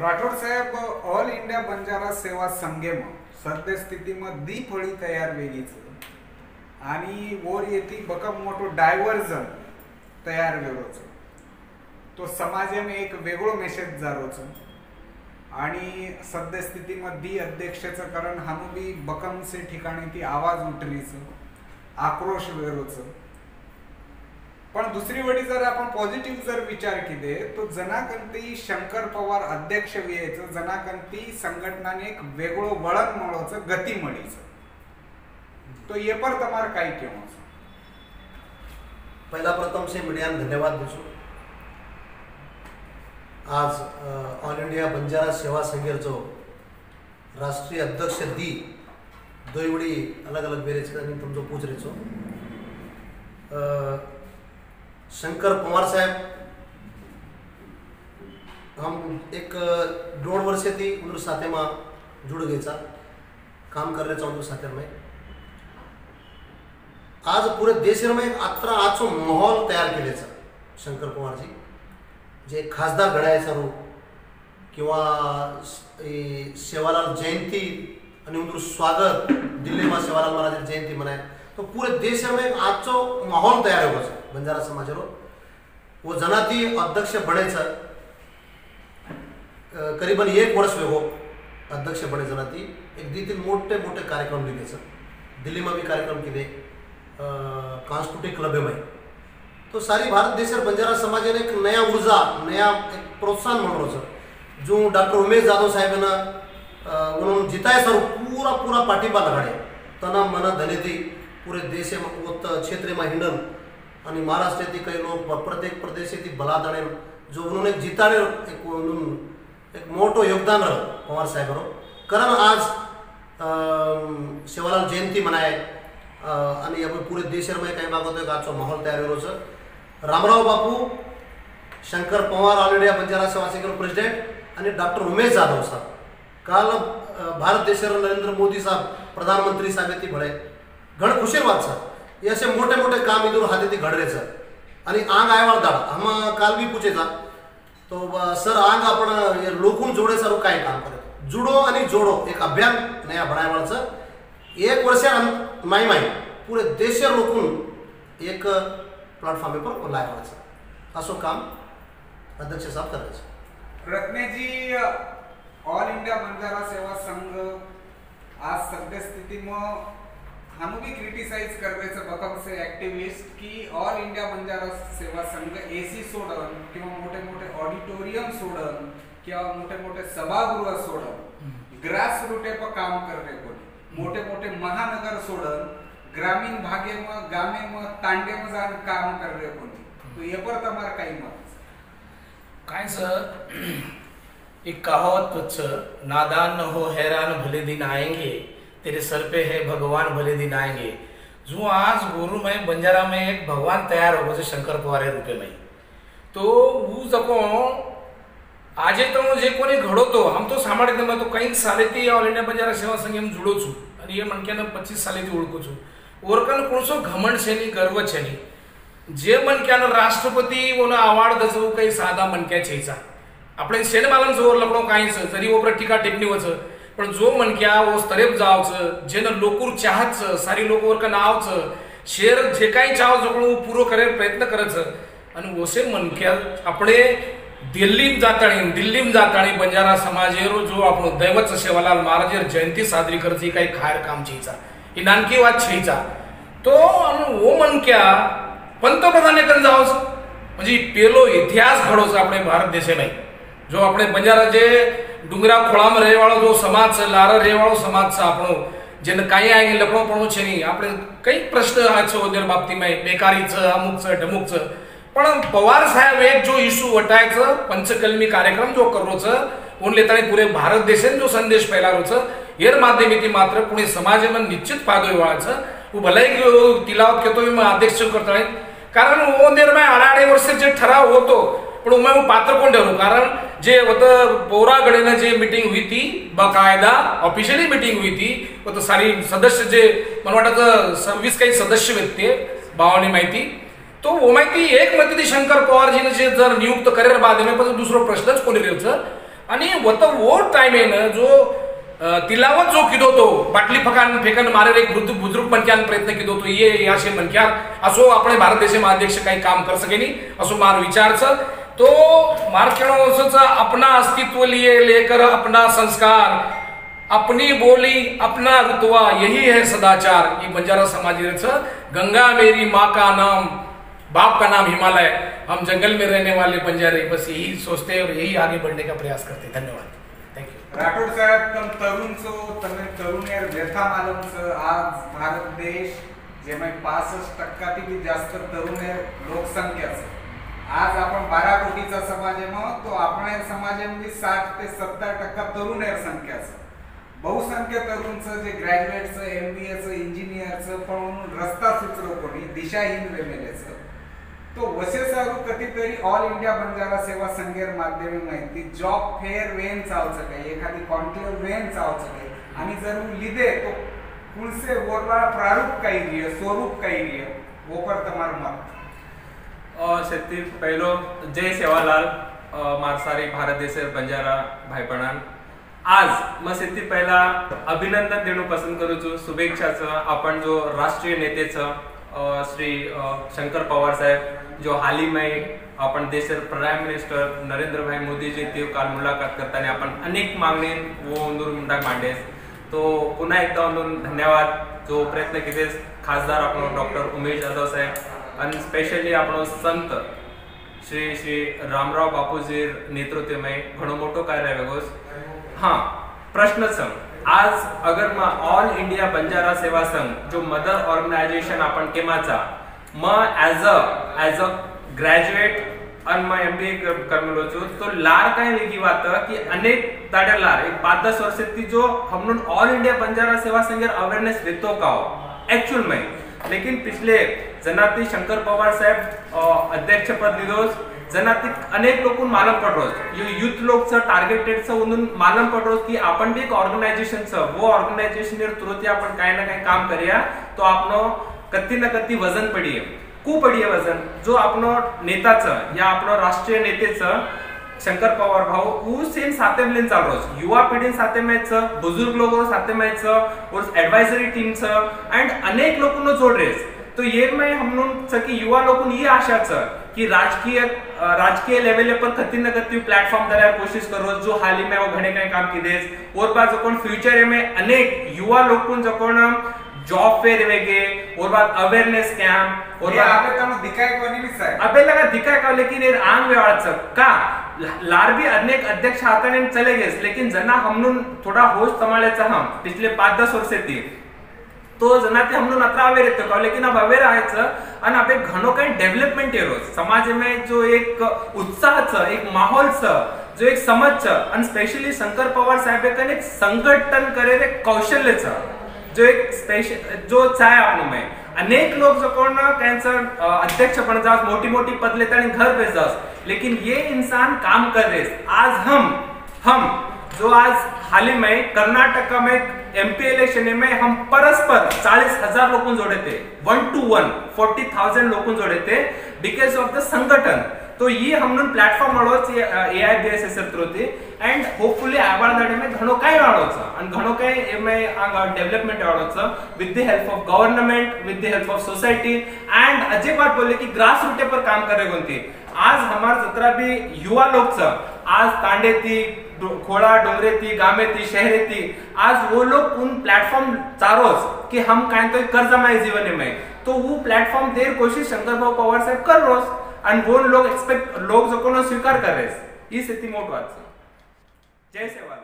राठोड साहेब all India Banjara Seva संघेम सद्यस्थितीमध्ये दी फळी तयार वेगळीच आणि वर येते बकम मोठो डायव्हर्जन तयार वेगळोच. तो समाजेम एक वेगळो मेसेज जारोच. आणि सद्यस्थितीमध्ये अध्यक्षाचं कारण हानू बी बकमचे ठिकाणी ती आवाज उठरीच. आक्रोश वेगळोचं. पण दुसरी वडी जर आपण पॉझिटिव्ह जर विचार केले तर जनाकंती शंकर पवार अध्यक्ष व्हायचं. जनाकंती संघटनाने एक वेगळं वळण मळोचं गती मळीचं तो येपर तमार काय केव पहिला प्रथम से मीडिया धन्यवाद दिसू आज ऑल इंडिया बंजारा सेवा संघेचो राष्ट्रीय अध्यक्ष दी दोवडी अलग अलग बेरेच तुमचो पूजरेचो शंकर पवार साहेब हम एक दोन वर्ष थी उनके सातेमा में जुड़ गए काम कर रहे उनके में आज पुरे देश में एक अत्र आजचो माहोल तयार केलेचा शंकर कुमारजी जे खासदार घडायचा रो किंवा सेवालाल जयंती आणि उंदरू स्वागत दिल्लीमा सेवालाल महाराज जयंती मनाय तो पूरे देश में एक आजचो माहोल तयार हो बंजारा समाजरो वो जनाती अध्यक्ष बने अ, करीबन एक वर्ष वेगो हो अध्यक्ष बने जनाती. एक दी तीन मोठे मोठे कार्यक्रम लिखेचा दिल्लीમાં भी कार्यक्रम केले कॉन्स्टिट्यूटिव क्लब में. तो सारी भारत देश बंजारा समाज ने एक नया ऊर्जा नया एक प्रोत्साहन मिल रहा जो डॉक्टर उमेश जाधव साहेब ने उन्होंने जिताया सर पूरा पूरा पाठिंबा लगाड़े. तना मन धने थी पूरे देश में क्षेत्र में हिंडन. आणि महाराष्ट्रातील काही लोक प्रत्येक प्रदेशातील बलादणे जो म्हणून एक जिताने एक म्हणून एक मोठं योगदान राहतं पवार साहेब कारण आज अं, जयंती मनाय आणि आपण पुरे देशभर काही मागवतोय आजचा माहोल तयार होतो Ramrao Bapu Shankar Pawar all India Banjara Seva president आणि डॉक्टर उमेश जाधव साहेब. काल भारत देशावर नरेंद्र मोदी साहेब प्रधानमंत्री साहेब ती भळे घण खुशीर वाद साहेब. हे असे मोठे मोठे काम इथून हाती ती घडरे आणि आंग आयवाळ दाड हम काल भी पूजेचा. तो सर आंग आपण लोकून जोडे सर काय काम करे जुडो आणि जोडो एक अभियान नया बनायवाळचं एक वर्ष माई माई पुरे देश लोकून एक प्लॅटफॉर्म पर लायवाळचं असं काम अध्यक्ष साहेब करायचं. रत्नेजी ऑल इंडिया बंजारा सेवा संघ आज सद्यस्थितीમાં हम भी क्रिटिसाइज कर रहे थे बतम से एक्टिविस्ट की ऑल इंडिया बंजारा सेवा संघ ए सी सोडन किंवा मोठे मोठे ऑडिटोरियम सोडन किंवा मोठे मोठे सभागृह सोडन. ग्रास रुटे पर काम करणे कोणी. मोठे मोठे महानगर सोडन ग्रामीण भागे म गामे म तांडे मग जाण काम करणे कोणी. तो ये पर तुम्हाला काही मत काय सर? एक कहावत कुछ नादान न हो हैरान भले दिन आएंगे. तेरे सर पे है भगवान भले दिन आएंगे जो आज गोरू में बंजारा में एक भगवान तैयार हो गए शंकर पवार रूपे में तो वो जको આજે તો હું જે કોને ઘડો તો આમ તો સામાન્ય તો કંઈક સાલેથી ઓલ ઇન્ડિયા બંજારા સેવા સંઘે હું જોડો છું અને એ મણક્યાને પચીસ સાલેથી ઓળખું છું ઓળખાણ કોણસો ઘમંડ છે નહીં ગર્વ છે નહીં જે મણક્યાનો રાષ્ટ્રપતિ ઓનો અવાર્ડ દસવું કંઈ સાદા મણક્યા છે આપણે શેન માલમ જોર લપડો કાંઈ છે જરી ઓપરા ટીકા ટેકની છે पण जो मनक्या ओस तरेप जावचं जेन लोकूर चाहच सारी लोकवर का नावच शेर जे काही चाव जगळू पुरो करेल प्रयत्न करच आणि ओसे मनक्या आपले दिल्लीम जाताणी दिल्लीम जाताणी बंजारा समाजेरो जो आपण दैवत सेवालाल महाराजेर जयंती साजरी करची काही खायर काम छेचा ही नानकी वाद छेचा तो आणि वो मनक्या पंतप्रधान कन जावच. म्हणजे पेलो इतिहास घडोचा आपले भारत देशे नाही. जो आपणे बंजारा जे डुंगरा खोळा रेवाळो जो समाज लार रेवाळो समाज चा आपण जेन काही आहे लपण पडू छे नाही आपण काही प्रश्न हा छो वगैरे बाबती मे बेकारीच अमुक चमुक च पण पवार साहेब एक जो इशू वटायचं पंचकलमी कार्यक्रम जो करोच उनले ताने पुरे भारत देशेन जो संदेश फैला रोच हेर माध्यमे मात्र पुणे समाज मन निश्चित पादो व्हायचं व भलाई की तिलावत केतो मी अध्यक्ष करतो कारण ओ निर्मय अडाडे वर्ष जे ठराव होतो पण उमेव पात्र कोण ठेवलं कारण जे होतं पोराकडेनं जे मिटिंग हुई ती बाकायदा ऑफिशियली मिटिंग हुई ती होतं सारी सदस्य जे मला वाटतं सव्वीस काही सदस्य व्यक्ती भावानी माहिती. तो वो माहिती एक मते शंकर पवारजीने जे जर नियुक्त करेल बाद में पण दुसरो प्रश्नच कोणी रेवचं आणि वतं वो टाईम येणं जो तिलावत जो किदो तो बाटली फकान फेकन मारे एक बुद्ध बुजुर्ग मनक्यान प्रयत्न किदो तो ये याशे मनक्यान असो आपण भारत देशे महाध्यक्ष काही काम कर सके नाही असो मार विचारचं. तो मारखेड़ वंशाचा अपना अस्तित्व लिए लेकर अपना संस्कार अपनी बोली अपना रुतवा यही है सदाचार. ये बंजारा समाज गंगा मेरी माँ का नाम बाप का नाम हिमालय. हम जंगल में रहने वाले बंजारे बस यही सोचते हैं और यही आगे बढ़ने का प्रयास करते धन्यवाद. राठोड साहेब तरुण तरुणचो तुम तरुण यार व्यथा मालूम आज भारत देश જેમાં 65 ટકાથી जास्त तरुण है लोकसंख्या से आज आपण बारा कोटीचा समाज आहे मग तो आपण समाजामध्ये साठ ते सत्तर टक्का तरुण आहे संख्याचं बहुसंख्य तरुणचं जे ग्रॅज्युएटचं एम बी एचं इंजिनियरचं पण रस्ता सुचलो कोणी दिशाहीन वेमेलेचं तो वसेचा कधीतरी ऑल इंडिया बंजारा सेवा संघेर माध्यमे माहिती जॉब फेअर वेन चावचं काही एखादी कॉन्क्लेव वेन चावचं काही. आणि जर लिदे तो कुणसे वोरवा प्रारूप काही लिहिय स्वरूप काही नाही वोपर तमार मत. સૌથી પહેલો જય સેવાલાલ અ, મારસારી ભારત દેશ બંજારા ભાઈપણાન आज मग शेती पहिला अभिनंदन देणं पसंत करू છું शुभेच्छाचं आपण जो राष्ट्रीय नेतेचं अ, श्री अ, शंकर पवार साहेब जो हाल ही में आपण देशाचे प्राईम मिनिस्टर नरेंद्र भाई मोदी जी ते काल मुलाकात करताना आपण अनेक मागणी वो अंदूर मुंडाक मांडेस तो पुन्हा एकदा अंदून धन्यवाद जो प्रयत्न केले खासदार आपण डॉक्टर उमेश जाधव साहेब आणि स्पेशली आपण संत શ્રી શ્રી રામરાવ બાપુજી નેતૃત્વમાં ઘણો મોટો કાર્ય વેગોસ હા પ્રશ્ન સંઘ आज अगर म ऑल इंडिया बंजारा सेवा संघ जो मदर ऑर्गनायझेशन आपण केमाचा म as a as a graduate आणि मग एम बी ए करमेलो छो तो लार काय वेगळी वात की अनेक दाड्या लार एक पाच दस वर्ष ती जो हमनून ऑल इंडिया बंजारा सेवा संघेर अवेअरनेस देतो का एक्चुअल में लेकिन पिछले जनाती शंकर पवार साहेब अध्यक्षपद अध्यक्ष पद जनाती अनेक लोकून मालम पडरोस युथ लोकचं टार्गेटेडचं म्हणून मालम पडरोस की आपण एक ऑर्गनायझेशनचं वो ऑर्गनायझेशन थ्रू आपण काही ना काही काम करूया. तो आपण कत्ती ना कत्ती वजन पडिये. खूप पडिये वजन. जो आपण नेताचं या आपण राष्ट्रीय नेतेचं शंकर पवार भाऊ वो सेम साथे मिलन चाल युवा पिढी साथे बुजुर्ग लोगों साथे मैच और एडवाइजरी टीम छ एंड अनेक लोगों जोड़ रेस तो ये मैं हम लोग कि युवा लोगों ये आशा छ कि राजकीय राजकीय लेवल पर कति न कति प्लेटफॉर्म दरार कोशिश करो. जो हाल ही में वो घणे काही काम किदेस और बाद जोकोन फ्यूचर में अनेक युवा लोगों जोकोन जॉब फेर वेगे और बाद अवेयरनेस कैंप और हे बाद आपले તમે दिखाय कोणी बी साहेब अबे लगा दिखाय का लेकिन ये आंग वेवाळचं. का? लार भी अनेक अध्यक्ष हाताने चले गए लेकिन जना हमनून थोड़ा होश संभाळायचा हम पिछले पाच दस वर्ष थी तो जना ते हमनून अत्र अवेर येतो का लेकिन अब अवेर आहेचं अन आपे घणो काही डेवलपमेंट येलो समाज में जो एक उत्साह उत्साहचं एक माहोलचं जो एक समझ समजचं अन स्पेशली शंकर पवार साहेब एक संघटन करे रे कौशल्यचं जो एक स्पेश जो चाय आपण में. अनेक लोग जो कोण त्यांचं कैंसर अध्यक्ष बन जाओ मोटी मोटी पद लेते आणि घर पे जाओ लेकिन ये इंसान काम कर रहे आज हम हम जो आज हाल ही में कर्नाटक में एमपी इलेक्शन में हम परस्पर चालीस हजार लोग जोड़े थे। One two one forty thousand लोग जोड़े थे बिकॉज ऑफ द संगठन। तो ये हमने platform वाळोच A I B S S through ती एंड होपफुली आवार दाडे में घणो काय वाळोचं आणि घणो काय एमे development वाळोचं with the help of government with the help of society and Ajay बात बोले की ग्रास रूट पर काम करे कोणती आज हमार जतरा भी युवा लोकचं आज तांडे थी खोड़ा डोंगरे थी गामे थी शहरे थी आज वो लोग उन प्लेटफॉर्म चारोस कि हम कहें तो कर जमाए जीवन में तो वो प्लेटफॉर्म देर कोशिश शंकर भाव पवार साहेब कर रोज आणि वो लोग एक्सपेक्ट लोग जो को स्वीकार कर रहे इस इतनी मोट बात से जय सेवा